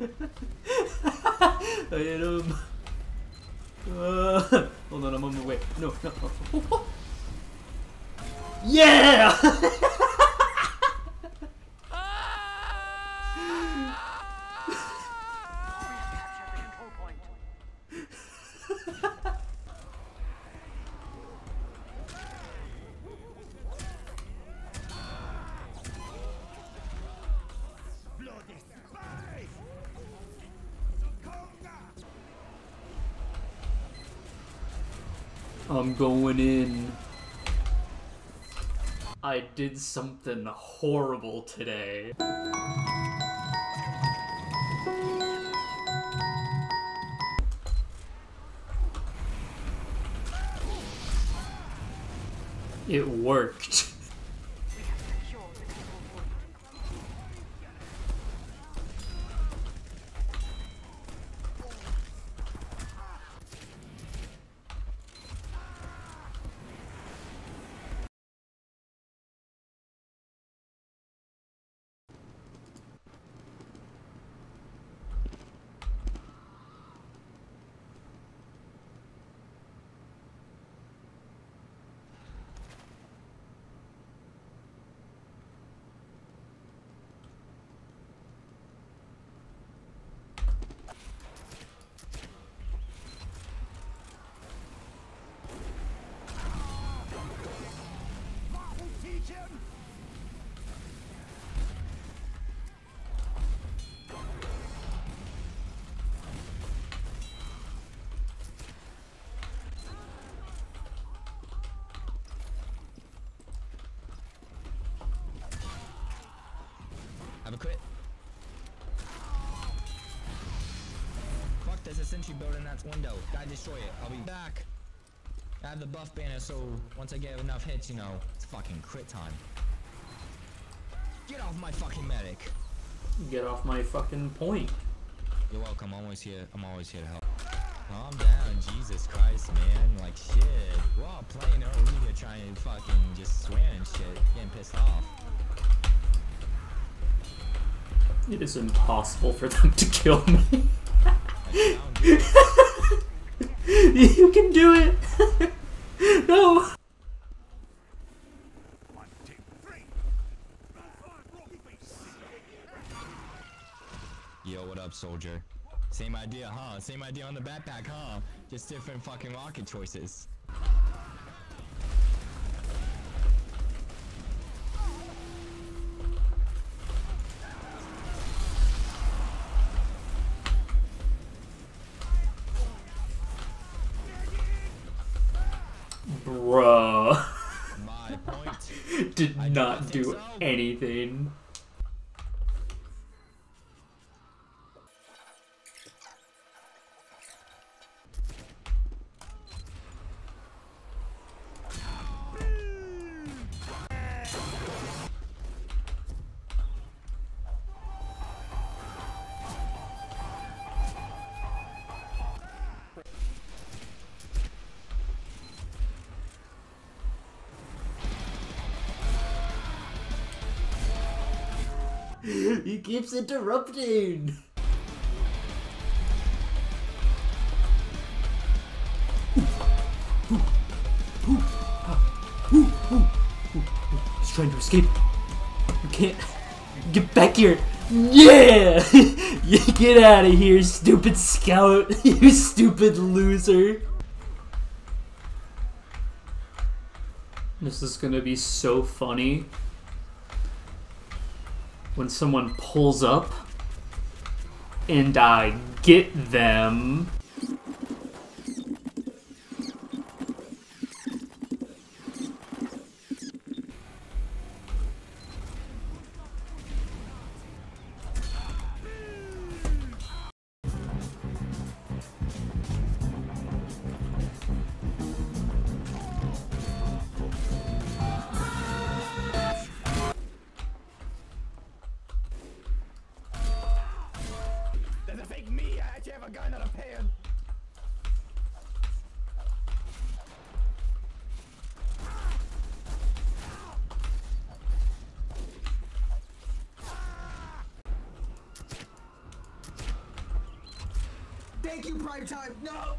I him. Uh, hold on, I'm on my way. No, no. Yeah! I'm going in. I did something horrible today. It worked. Have a crit. Fuck, there's a sentry built in that window. Gotta destroy it. I'll be back. I have the buff banner, so once I get enough hits, you know, it's fucking crit time. Get off my fucking medic. Get off my fucking point. You're welcome. I'm always here. I'm always here to help. Calm down, Jesus Christ, man. Like shit. We're all playing early here trying to fucking just swear and shit. Getting pissed off. It is impossible for them to kill me. You can do it. no. Yo, what up, soldier? Same idea, huh? Same idea on the backpack, huh? Just different fucking rocket choices. Did not do anything. He keeps interrupting. He's trying to escape. You can't. Get back here. Yeah! get out of here, stupid scout. you stupid loser. This is gonna be so funny when someone pulls up and I get them. a guy, not a pan! Thank you, Prime Time! No!